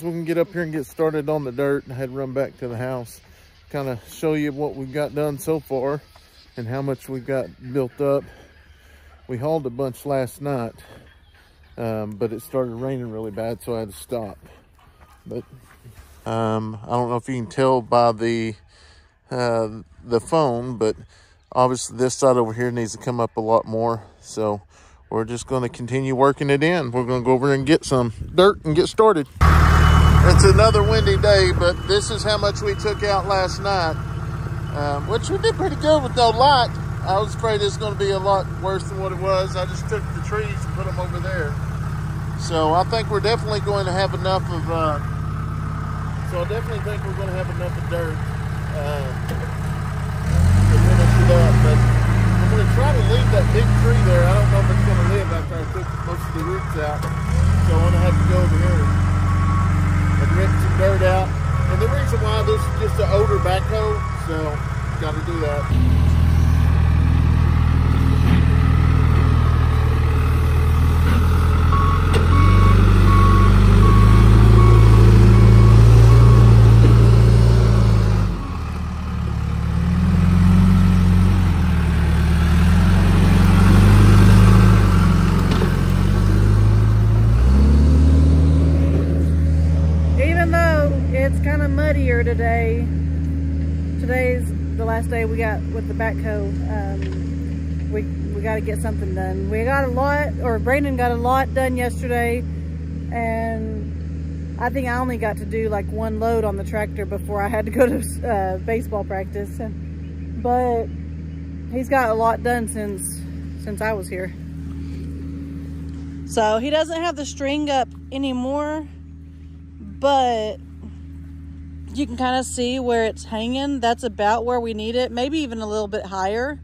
We can get up here and get started on the dirt. I had to run back to the house, kind of show you what we've got done so far and how much we've got built up. We hauled a bunch last night, um, but it started raining really bad, so I had to stop. But um, I don't know if you can tell by the uh, the phone, but obviously this side over here needs to come up a lot more. So we're just going to continue working it in. We're going to go over and get some dirt and get started. It's another windy day, but this is how much we took out last night, um, which we did pretty good with no light. I was afraid it's going to be a lot worse than what it was. I just took the trees and put them over there. So I think we're definitely going to have enough of, uh, so I definitely think we're going to have enough of dirt uh, to finish it up. But I'm going to try to leave that big tree there. I don't know if it's going to live after I took most of the roots out. So I'm going to have to go over here rip some dirt out. And the reason why this is just an older backhoe, so got to do that. Today. Today's the last day we got with the backhoe. Um, we we got to get something done. We got a lot, or Brandon got a lot done yesterday, and I think I only got to do like one load on the tractor before I had to go to uh, baseball practice. But he's got a lot done since since I was here. So he doesn't have the string up anymore, but you can kind of see where it's hanging. That's about where we need it, maybe even a little bit higher.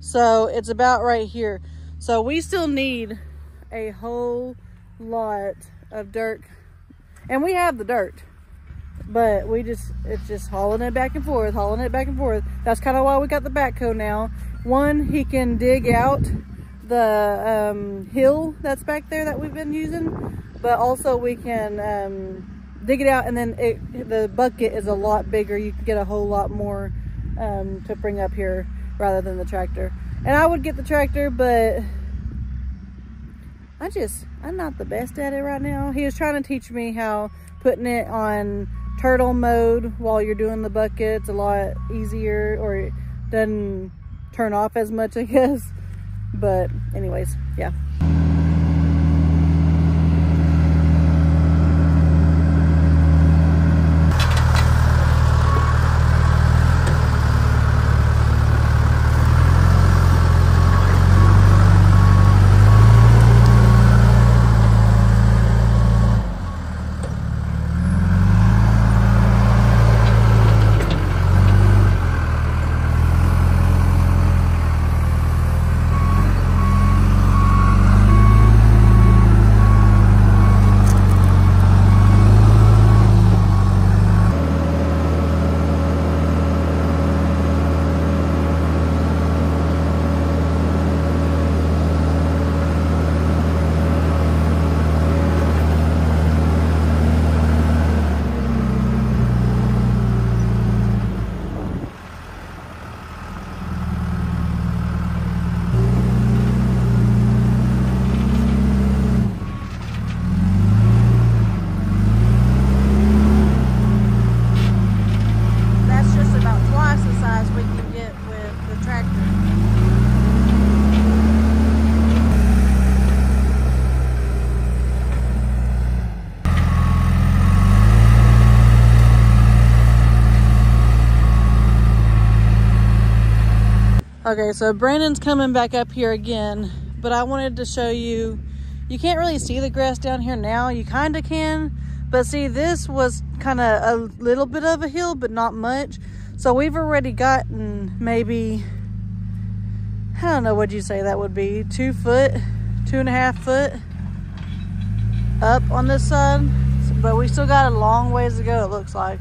So it's about right here. So we still need a whole lot of dirt. And we have the dirt. But we just, it's just hauling it back and forth, hauling it back and forth. That's kind of why we got the backhoe now. One, he can dig out the um, hill that's back there that we've been using. But also we can um, dig it out and then it, the bucket is a lot bigger. You can get a whole lot more um, to bring up here rather than the tractor. And I would get the tractor, but I just, I'm not the best at it right now. He was trying to teach me how putting it on turtle mode while you're doing the bucket. It's a lot easier or it doesn't turn off as much, I guess. But anyways, yeah. Okay, so Brandon's coming back up here again, but I wanted to show you, you can't really see the grass down here now. You kind of can, but see, this was kind of a little bit of a hill, but not much. So we've already gotten maybe, I don't know what you say that would be, two foot, two and a half foot up on this side. But we still got a long ways to go, it looks like.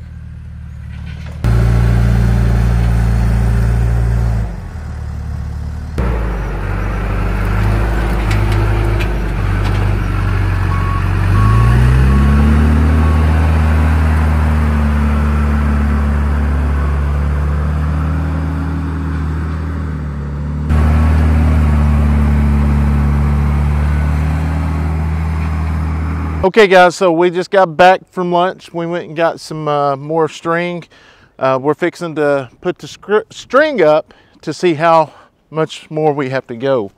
Okay guys, so we just got back from lunch. We went and got some uh, more string. Uh, we're fixing to put the string up to see how much more we have to go.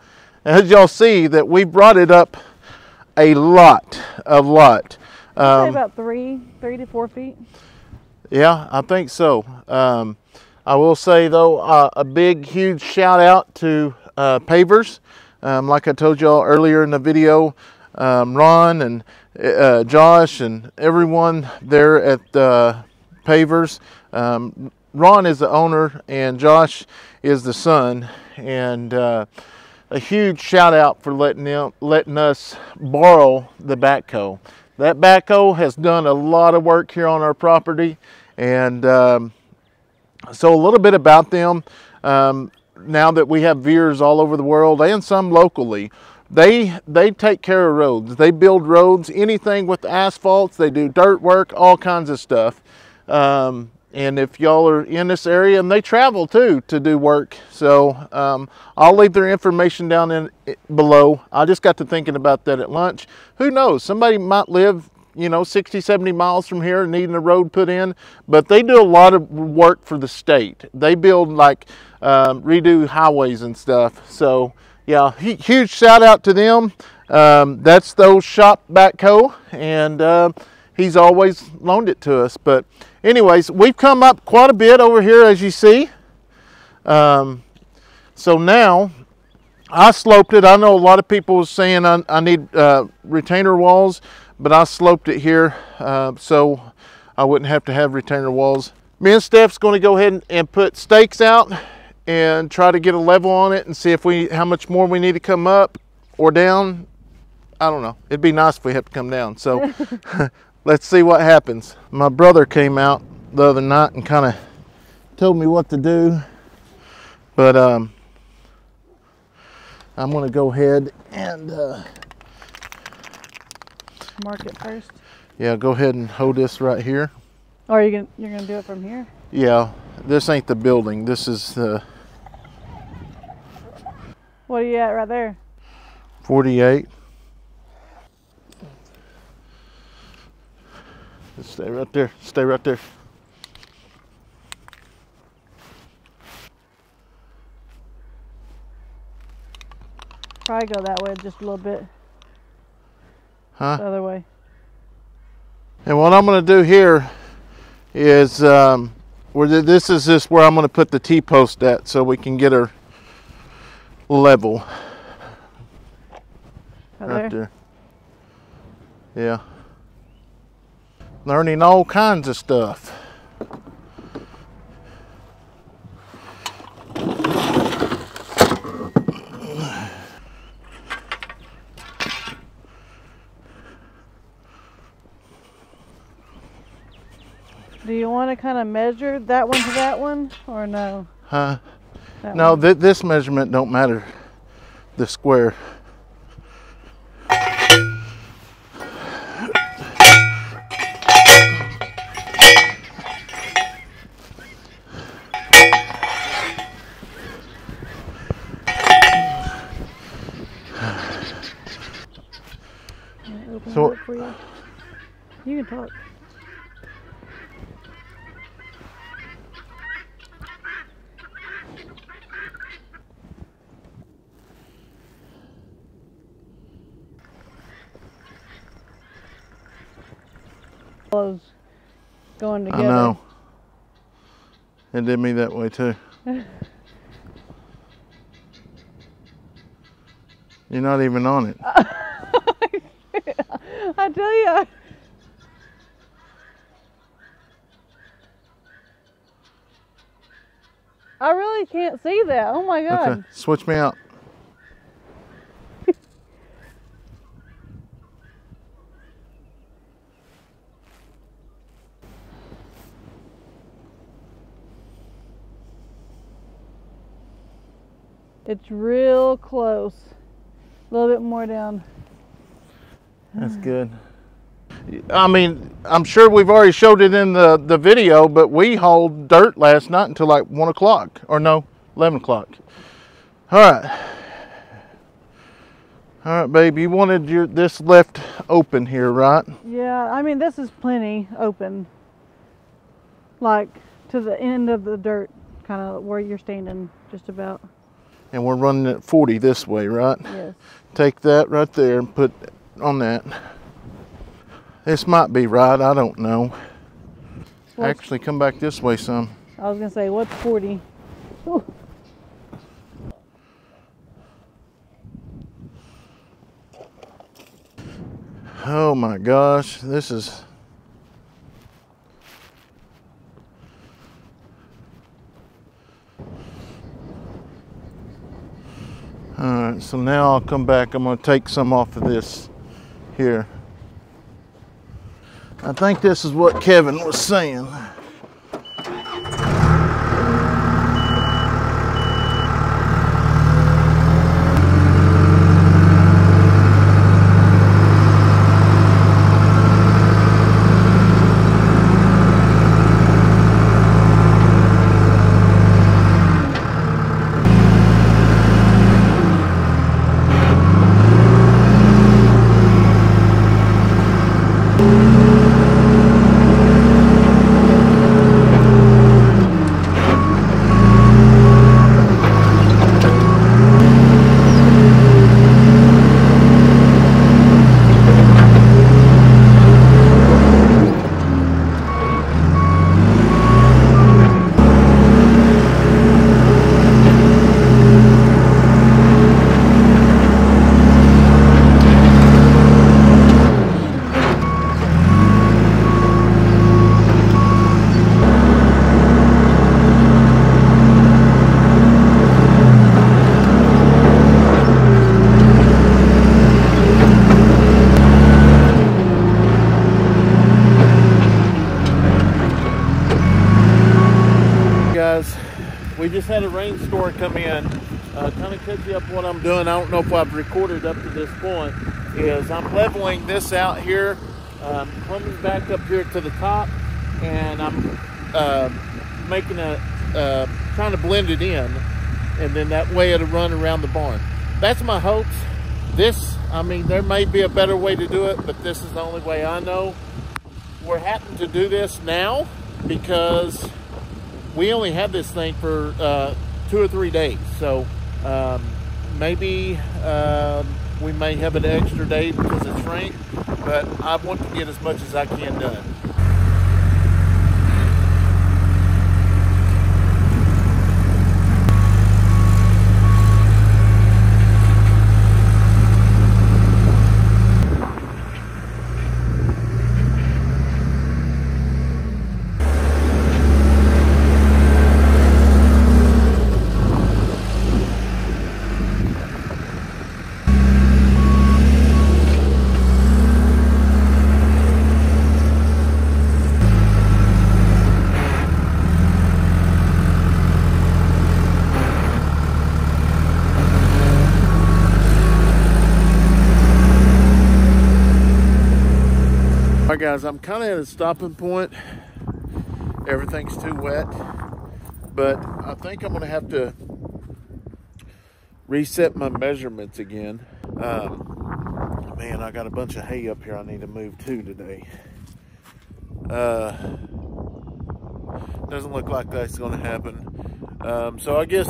As y'all see that we brought it up a lot, a lot. Um, about three, three to four feet. Yeah, I think so. Um, I will say though, uh, a big, huge shout out to uh, pavers. Um, like I told y'all earlier in the video, um, Ron and uh, Josh and everyone there at uh, Pavers. Um, Ron is the owner and Josh is the son. And uh, a huge shout out for letting, them, letting us borrow the backhoe. That backhoe has done a lot of work here on our property. And um, so a little bit about them. Um, now that we have Veers all over the world and some locally, they they take care of roads. They build roads, anything with asphalts. They do dirt work, all kinds of stuff. Um, and if y'all are in this area, and they travel too to do work, so um, I'll leave their information down in below. I just got to thinking about that at lunch. Who knows? Somebody might live you know 60 70 miles from here needing a road put in but they do a lot of work for the state they build like um, redo highways and stuff so yeah, huge shout out to them. Um, that's those shop backhoe, and uh, he's always loaned it to us. But anyways, we've come up quite a bit over here, as you see. Um, so now I sloped it. I know a lot of people was saying I, I need uh, retainer walls, but I sloped it here uh, so I wouldn't have to have retainer walls. Me and Steph's going to go ahead and, and put stakes out and try to get a level on it and see if we how much more we need to come up or down. I don't know. It'd be nice if we have to come down. So let's see what happens. My brother came out the other night and kind of told me what to do. But um, I'm going to go ahead and uh, mark it first. Yeah, go ahead and hold this right here. Or are you gonna you're gonna do it from here? Yeah, this ain't the building. This is the what are you at right there? 48. stay right there. Stay right there. Probably go that way just a little bit. Huh? The other way. And what I'm going to do here is um, where this is just where I'm going to put the T-post at so we can get her level. right there? there. Yeah. Learning all kinds of stuff. Do you want to kind of measure that one to that one or no? Huh? That no, th this measurement don't matter. The square. so, you? you can talk. Going together. I know. It did me that way too. You're not even on it. I tell you. I really can't see that. Oh my god. Okay, switch me out. It's real close. A little bit more down. That's good. I mean, I'm sure we've already showed it in the, the video, but we hauled dirt last night until like 1 o'clock. Or no, 11 o'clock. All right. All right, babe, you wanted your this left open here, right? Yeah, I mean, this is plenty open. Like to the end of the dirt, kind of where you're standing, just about. And we're running at 40 this way, right? Yes. Take that right there and put on that. This might be right, I don't know. Well, Actually, come back this way some. I was gonna say, what's 40? Ooh. Oh my gosh, this is. Alright, so now I'll come back. I'm going to take some off of this here. I think this is what Kevin was saying. guys. We just had a rainstorm come in. Uh, kind of catch you up what I'm doing. I don't know if I've recorded up to this point. Is I'm leveling this out here, um, coming back up here to the top, and I'm uh, making a uh, trying to blend it in, and then that way it'll run around the barn. That's my hopes. This, I mean, there may be a better way to do it, but this is the only way I know. We're having to do this now because we only had this thing for uh, two or three days. So um, maybe um, we may have an extra day because it's rain, but I want to get as much as I can done. All right, guys, I'm kind of at a stopping point. Everything's too wet, but I think I'm gonna have to reset my measurements again. Um, man, I got a bunch of hay up here I need to move to today. Uh, doesn't look like that's gonna happen. Um, so I guess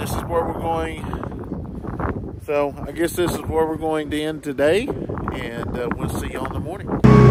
this is where we're going. So I guess this is where we're going to end today, and uh, we'll see you on the morning.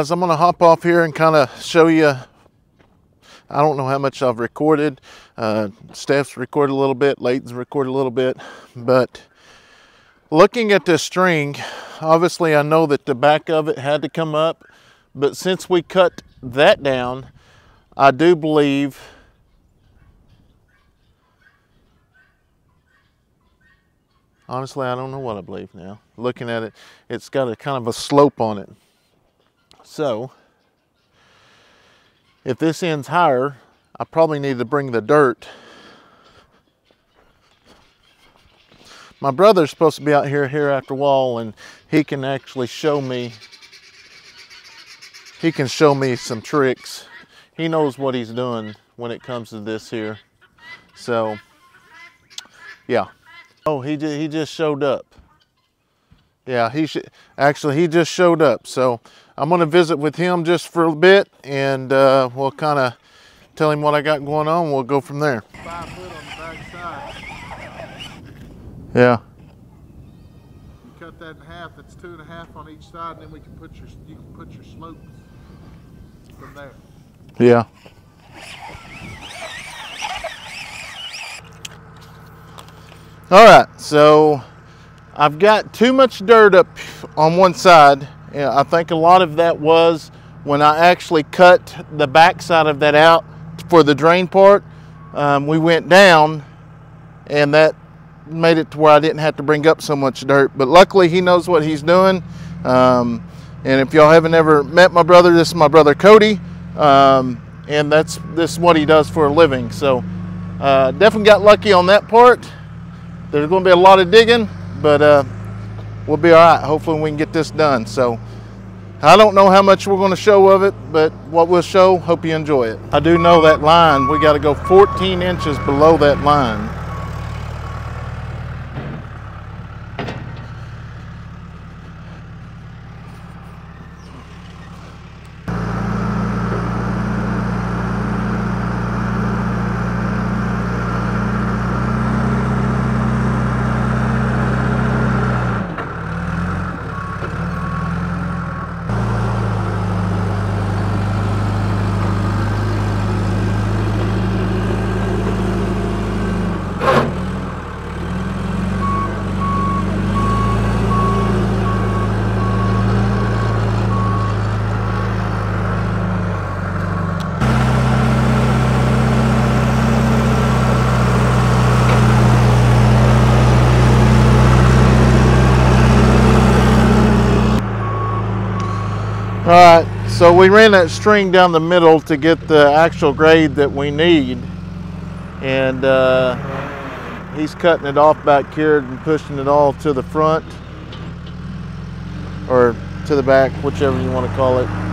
Guys, I'm gonna hop off here and kind of show you. I don't know how much I've recorded. Uh, Steph's recorded a little bit, Leighton's recorded a little bit, but looking at this string, obviously I know that the back of it had to come up, but since we cut that down, I do believe honestly I don't know what I believe now. Looking at it, it's got a kind of a slope on it. So if this end's higher, I probably need to bring the dirt. My brother's supposed to be out here here after wall and he can actually show me he can show me some tricks. He knows what he's doing when it comes to this here. So yeah. Oh, he he just showed up. Yeah, he should actually he just showed up. So I'm going to visit with him just for a bit and uh, we'll kind of tell him what I got going on. We'll go from there. Five foot on the back side. Yeah. You cut that in half, that's two and a half on each side, and then we can put your, you can put your from there. Yeah. All right, so I've got too much dirt up on one side. Yeah, I think a lot of that was when I actually cut the back side of that out for the drain part. Um, we went down and that made it to where I didn't have to bring up so much dirt. But luckily he knows what he's doing. Um, and if y'all haven't ever met my brother, this is my brother Cody. Um, and that's this is what he does for a living. So uh, definitely got lucky on that part. There's going to be a lot of digging, but uh, we'll be all right. Hopefully, we can get this done. So, I don't know how much we're going to show of it, but what we'll show, hope you enjoy it. I do know that line, we got to go 14 inches below that line. All right, so we ran that string down the middle to get the actual grade that we need. And uh, he's cutting it off back here and pushing it all to the front or to the back, whichever you want to call it.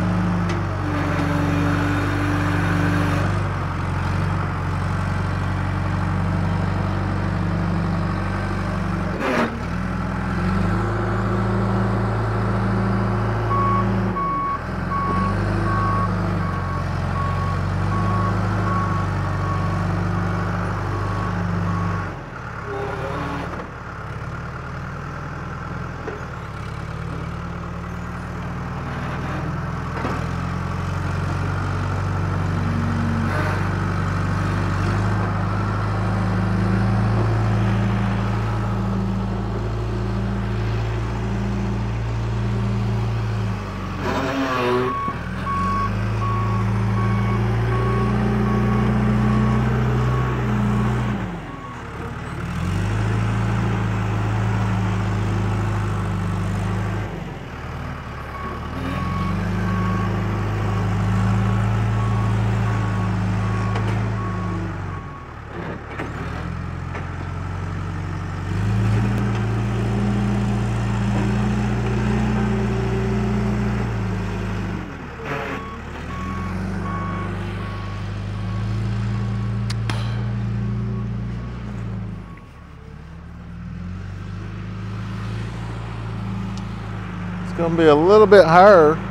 Going to be a little bit higher.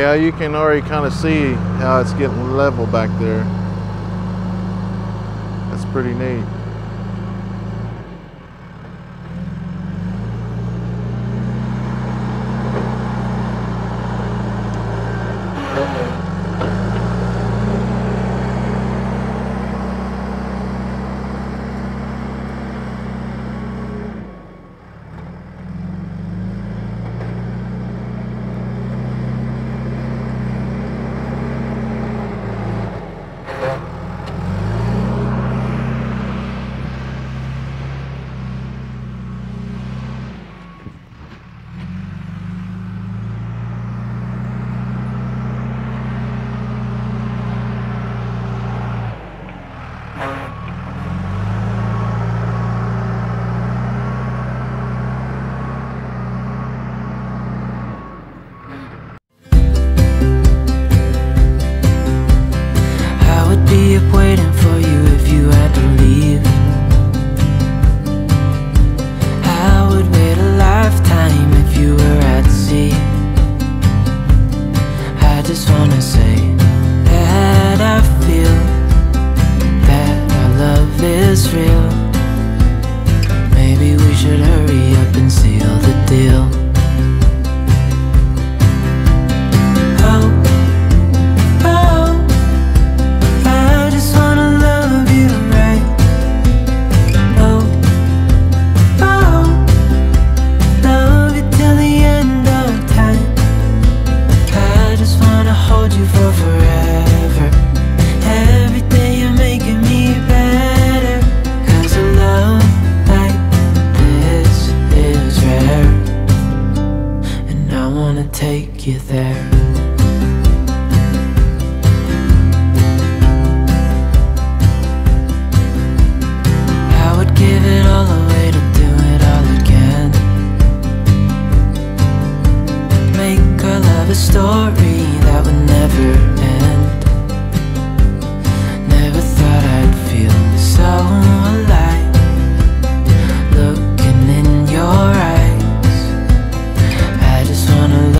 Yeah, you can already kind of see how it's getting level back there. That's pretty neat. hold you for forever